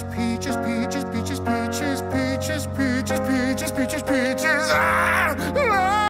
peaches, peaches, peaches, peaches, peaches, peaches, peaches, peaches, peaches,